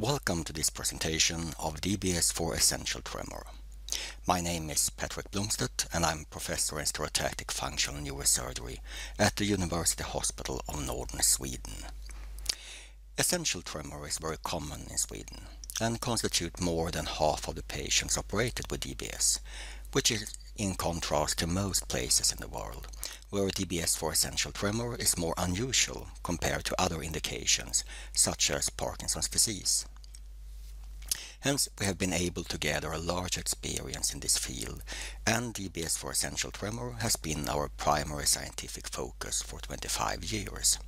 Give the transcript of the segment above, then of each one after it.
Welcome to this presentation of DBS for essential tremor. My name is Patrick Blomstedt and I'm professor in stereotactic functional neurosurgery at the University Hospital of Northern Sweden. Essential tremor is very common in Sweden and constitute more than half of the patients operated with DBS, which is in contrast to most places in the world, where DBS for essential tremor is more unusual compared to other indications, such as Parkinson's disease. Hence, we have been able to gather a large experience in this field, and DBS for essential tremor has been our primary scientific focus for 25 years.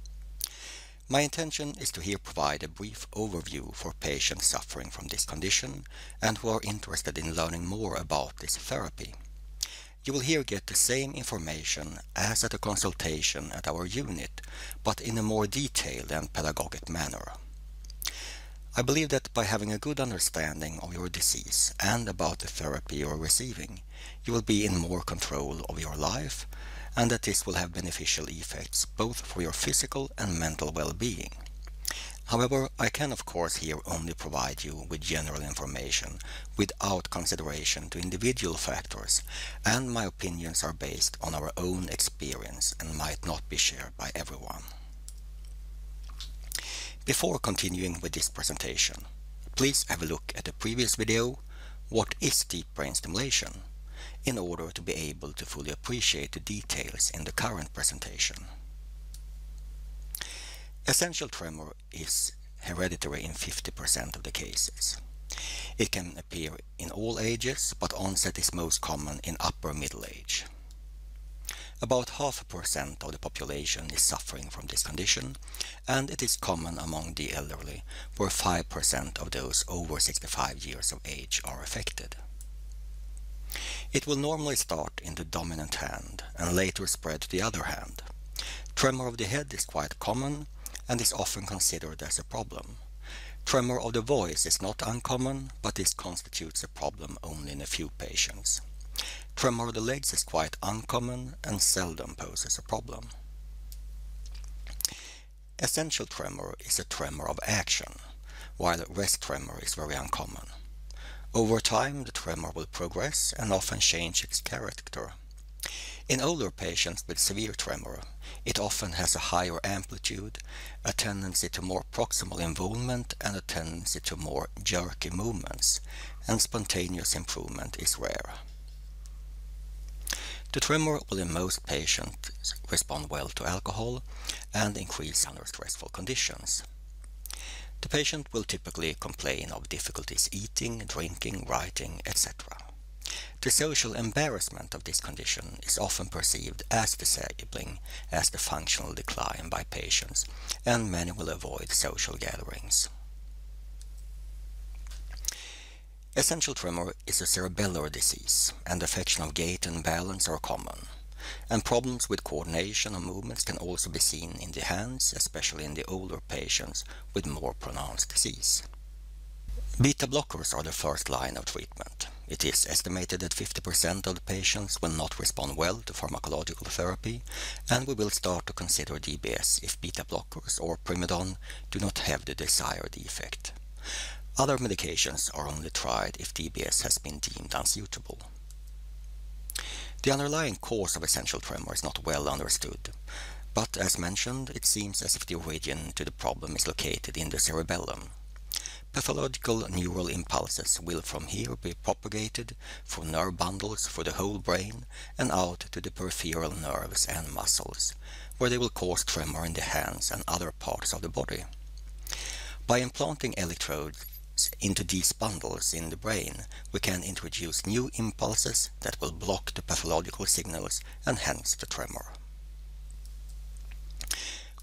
My intention is to here provide a brief overview for patients suffering from this condition and who are interested in learning more about this therapy. You will here get the same information as at a consultation at our unit, but in a more detailed and pedagogic manner. I believe that by having a good understanding of your disease and about the therapy you are receiving, you will be in more control of your life and that this will have beneficial effects both for your physical and mental well-being. However, I can of course here only provide you with general information without consideration to individual factors, and my opinions are based on our own experience and might not be shared by everyone. Before continuing with this presentation, please have a look at the previous video, What is Deep Brain Stimulation? In order to be able to fully appreciate the details in the current presentation. Essential tremor is hereditary in 50% of the cases. It can appear in all ages, but onset is most common in upper middle age. About half a percent of the population is suffering from this condition, and it is common among the elderly, where 5% of those over 65 years of age are affected. It will normally start in the dominant hand and later spread to the other hand. Tremor of the head is quite common and is often considered as a problem. Tremor of the voice is not uncommon, but this constitutes a problem only in a few patients. Tremor of the legs is quite uncommon and seldom poses a problem. Essential tremor is a tremor of action, while rest tremor is very uncommon. Over time, the tremor will progress and often change its character. In older patients with severe tremor, it often has a higher amplitude, a tendency to more proximal involvement and a tendency to more jerky movements, and spontaneous improvement is rare. The tremor will in most patients respond well to alcohol and increase under stressful conditions. The patient will typically complain of difficulties eating, drinking, writing, etc. The social embarrassment of this condition is often perceived as disabling as the functional decline by patients, and many will avoid social gatherings. Essential tremor is a cerebellar disease, and affection of gait and balance are common and problems with coordination of movements can also be seen in the hands, especially in the older patients with more pronounced disease. Beta blockers are the first line of treatment. It is estimated that 50% of the patients will not respond well to pharmacological therapy, and we will start to consider DBS if beta blockers or primidone do not have the desired effect. Other medications are only tried if DBS has been deemed unsuitable. The underlying cause of essential tremor is not well understood, but as mentioned, it seems as if the origin to the problem is located in the cerebellum. Pathological neural impulses will from here be propagated through nerve bundles for the whole brain and out to the peripheral nerves and muscles, where they will cause tremor in the hands and other parts of the body. By implanting electrodes into these bundles in the brain, we can introduce new impulses that will block the pathological signals and hence the tremor.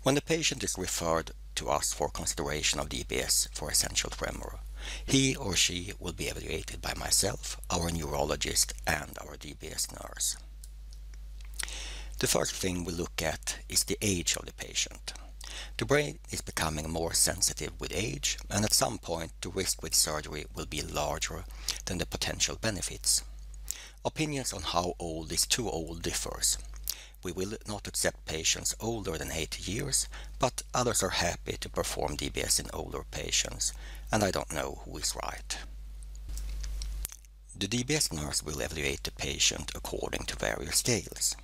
When the patient is referred to us for consideration of DBS for essential tremor, he or she will be evaluated by myself, our neurologist, and our DBS nurse. The first thing we look at is the age of the patient. The brain is becoming more sensitive with age, and at some point the risk with surgery will be larger than the potential benefits. Opinions on how old is too old differs. we will not accept patients older than 80 years, but others are happy to perform DBS in older patients, and I don't know who is right. The DBS nurse will evaluate the patient according to various scales.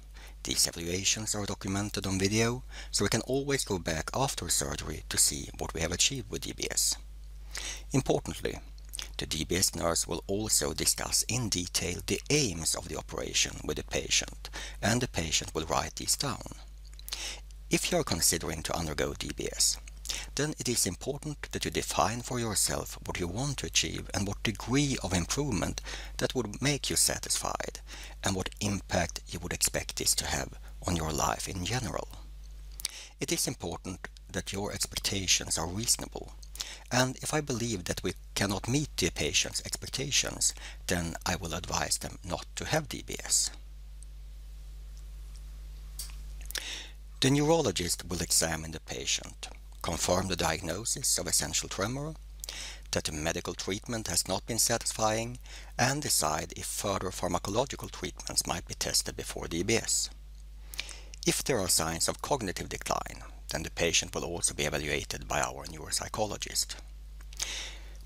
These evaluations are documented on video, so we can always go back after surgery to see what we have achieved with DBS. Importantly, the DBS nurse will also discuss in detail the aims of the operation with the patient, and the patient will write these down. If you are considering to undergo DBS, then it is important that you define for yourself what you want to achieve and what degree of improvement that would make you satisfied and what impact you would expect this to have on your life in general. It is important that your expectations are reasonable and if I believe that we cannot meet the patient's expectations, then I will advise them not to have DBS. The neurologist will examine the patient, confirm the diagnosis of essential tremor, that the medical treatment has not been satisfying, and decide if further pharmacological treatments might be tested before DBS. If there are signs of cognitive decline, then the patient will also be evaluated by our neuropsychologist.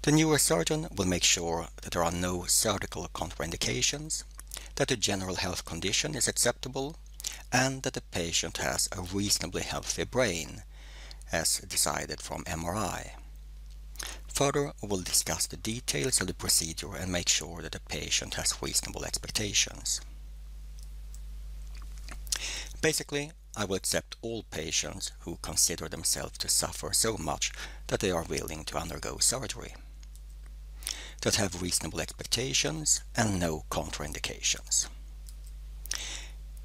The neurosurgeon will make sure that there are no surgical contraindications, that the general health condition is acceptable, and that the patient has a reasonably healthy brain, as decided from MRI. Further, we will discuss the details of the procedure and make sure that the patient has reasonable expectations. Basically, I will accept all patients who consider themselves to suffer so much that they are willing to undergo surgery, that have reasonable expectations and no contraindications.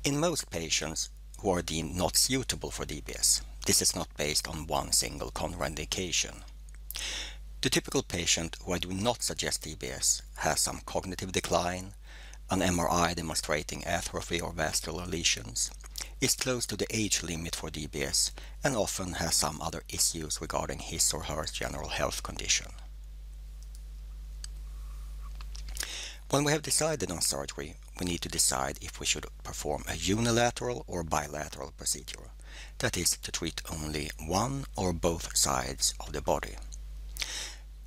In most patients are deemed not suitable for DBS, this is not based on one single contraindication. The typical patient who I do not suggest DBS has some cognitive decline, an MRI demonstrating atrophy or vascular lesions, is close to the age limit for DBS and often has some other issues regarding his or her general health condition. When we have decided on surgery, we need to decide if we should perform a unilateral or bilateral procedure, that is, to treat only one or both sides of the body.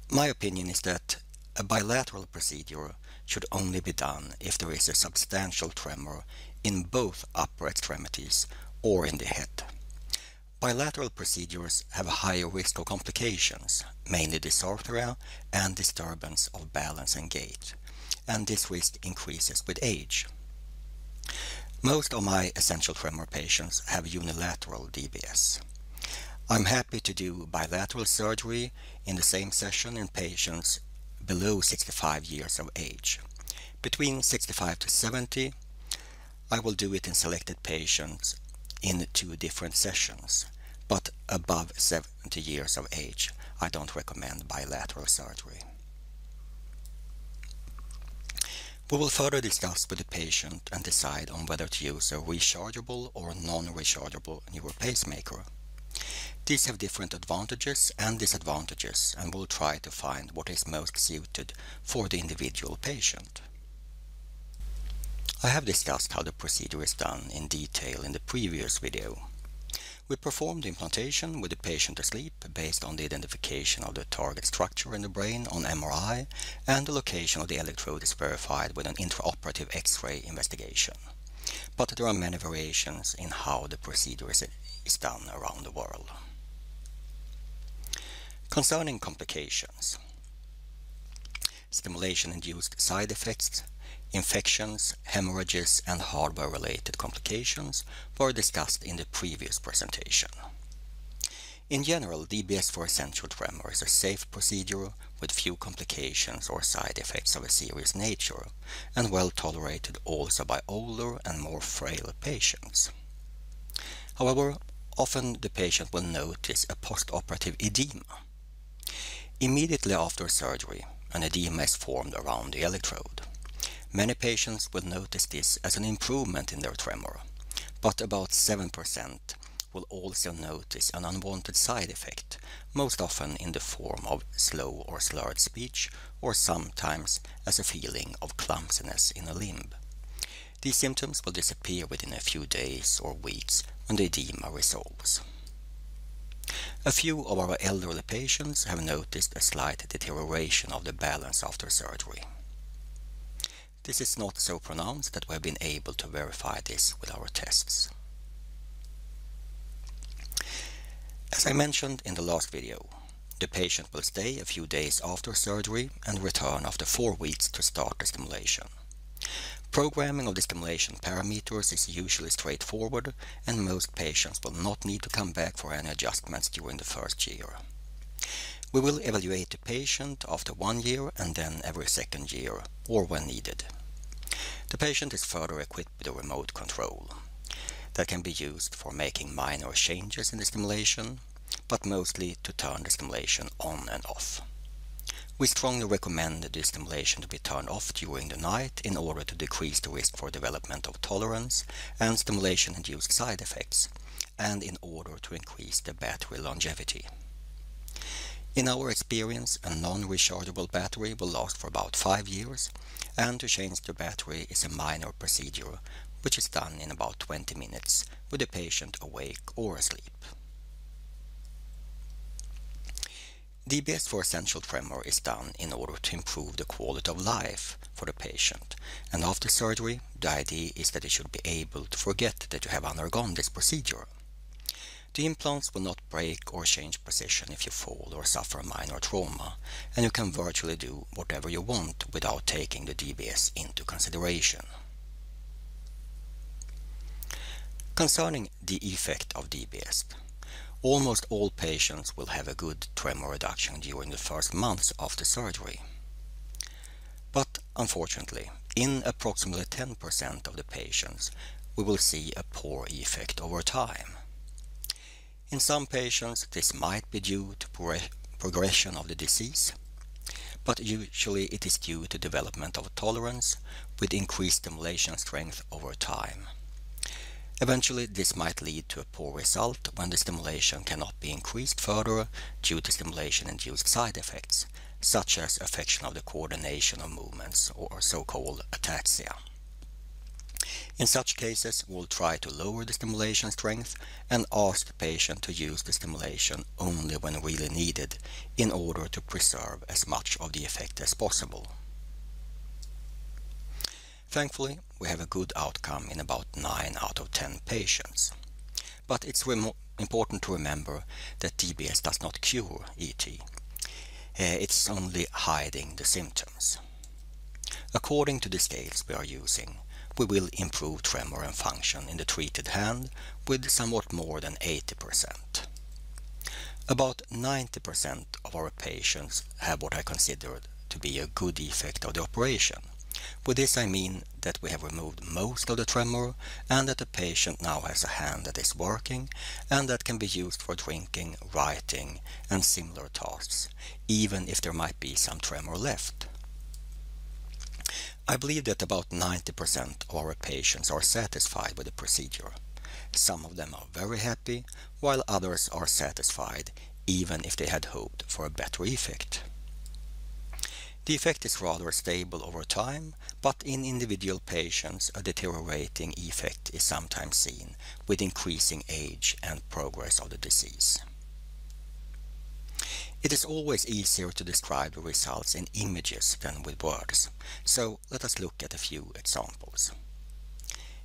My opinion is that a bilateral procedure should only be done if there is a substantial tremor in both upper extremities or in the head. Bilateral procedures have a higher risk of complications, mainly dysarthria and disturbance of balance and gait, and this risk increases with age. Most of my essential tremor patients have unilateral DBS. I'm happy to do bilateral surgery in the same session in patients below 65 years of age. Between 65 to 70, I will do it in selected patients in two different sessions, but above 70 years of age, I don't recommend bilateral surgery. We will further discuss with the patient and decide on whether to use a rechargeable or non-rechargeable neuropacemaker. These have different advantages and disadvantages and we'll try to find what is most suited for the individual patient. I have discussed how the procedure is done in detail in the previous video. We performed the implantation with the patient asleep based on the identification of the target structure in the brain on MRI and the location of the electrode is verified with an intraoperative X-ray investigation. But there are many variations in how the procedure is, is done around the world. Concerning complications, stimulation-induced side effects Infections, hemorrhages and hardware-related complications were discussed in the previous presentation. In general, DBS for essential tremor is a safe procedure with few complications or side effects of a serious nature and well tolerated also by older and more frail patients. However, often the patient will notice a postoperative edema. Immediately after surgery, an edema is formed around the electrode. Many patients will notice this as an improvement in their tremor, but about 7% will also notice an unwanted side effect, most often in the form of slow or slurred speech or sometimes as a feeling of clumsiness in a limb. These symptoms will disappear within a few days or weeks when the edema resolves. A few of our elderly patients have noticed a slight deterioration of the balance after surgery. This is not so pronounced that we have been able to verify this with our tests. As I mentioned in the last video, the patient will stay a few days after surgery and return after four weeks to start the stimulation. Programming of the stimulation parameters is usually straightforward and most patients will not need to come back for any adjustments during the first year. We will evaluate the patient after one year and then every second year or when needed. The patient is further equipped with a remote control that can be used for making minor changes in the stimulation, but mostly to turn the stimulation on and off. We strongly recommend the stimulation to be turned off during the night in order to decrease the risk for development of tolerance and stimulation-induced side effects, and in order to increase the battery longevity. In our experience, a non-rechargeable battery will last for about 5 years, and to change the battery is a minor procedure, which is done in about 20 minutes with the patient awake or asleep. DBS for essential tremor is done in order to improve the quality of life for the patient, and after surgery, the idea is that you should be able to forget that you have undergone this procedure. The implants will not break or change position if you fall or suffer a minor trauma, and you can virtually do whatever you want without taking the DBS into consideration. Concerning the effect of DBS, Almost all patients will have a good tremor reduction during the first months after surgery. But unfortunately, in approximately 10% of the patients, we will see a poor effect over time. In some patients, this might be due to progression of the disease, but usually it is due to development of tolerance with increased stimulation strength over time. Eventually, this might lead to a poor result when the stimulation cannot be increased further due to stimulation-induced side effects, such as affection of the coordination of movements or so-called ataxia. In such cases, we'll try to lower the stimulation strength and ask the patient to use the stimulation only when really needed in order to preserve as much of the effect as possible. Thankfully, we have a good outcome in about 9 out of 10 patients. But it's important to remember that DBS does not cure ET. Uh, it's only hiding the symptoms. According to the scales we are using, we will improve tremor and function in the treated hand with somewhat more than 80%. About 90% of our patients have what I consider to be a good effect of the operation, with this I mean that we have removed most of the tremor and that the patient now has a hand that is working and that can be used for drinking, writing and similar tasks, even if there might be some tremor left. I believe that about 90% of our patients are satisfied with the procedure. Some of them are very happy, while others are satisfied even if they had hoped for a better effect. The effect is rather stable over time, but in individual patients a deteriorating effect is sometimes seen with increasing age and progress of the disease. It is always easier to describe the results in images than with words, so let us look at a few examples.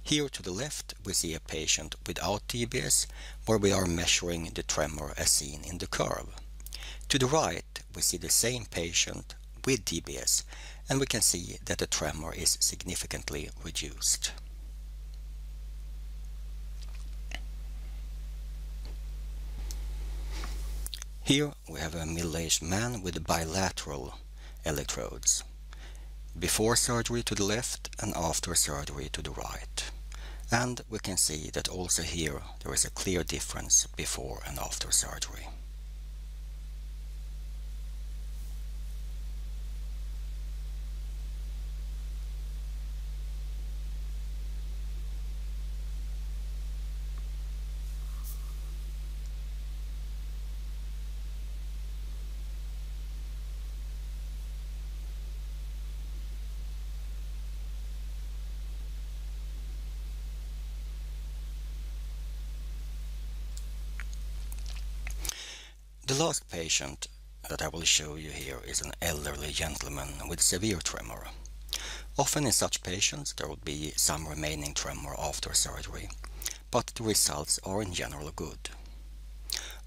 Here to the left we see a patient without DBS where we are measuring the tremor as seen in the curve. To the right we see the same patient with DBS and we can see that the tremor is significantly reduced. Here we have a middle-aged man with bilateral electrodes. Before surgery to the left and after surgery to the right. And we can see that also here there is a clear difference before and after surgery. The last patient that I will show you here is an elderly gentleman with severe tremor. Often in such patients there will be some remaining tremor after surgery, but the results are in general good.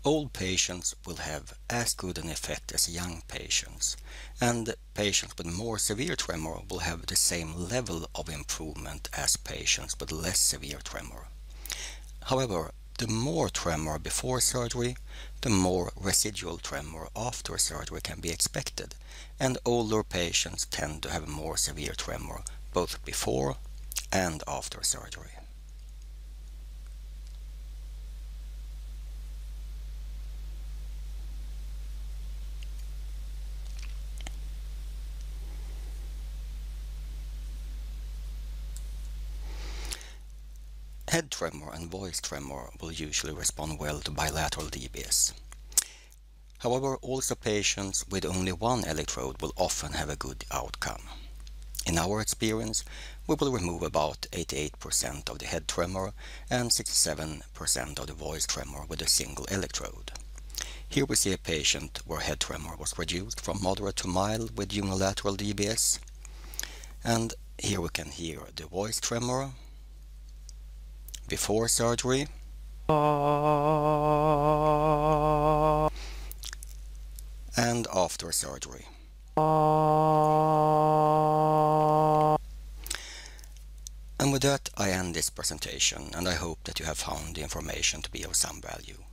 Old patients will have as good an effect as young patients, and patients with more severe tremor will have the same level of improvement as patients with less severe tremor. However, the more tremor before surgery, the more residual tremor after surgery can be expected, and older patients tend to have more severe tremor both before and after surgery. Head tremor and voice tremor will usually respond well to bilateral DBS. However, also patients with only one electrode will often have a good outcome. In our experience, we will remove about 88% of the head tremor and 67% of the voice tremor with a single electrode. Here we see a patient where head tremor was reduced from moderate to mild with unilateral DBS. And here we can hear the voice tremor before surgery. And after surgery. And with that I end this presentation and I hope that you have found the information to be of some value.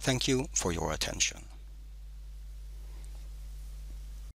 Thank you for your attention.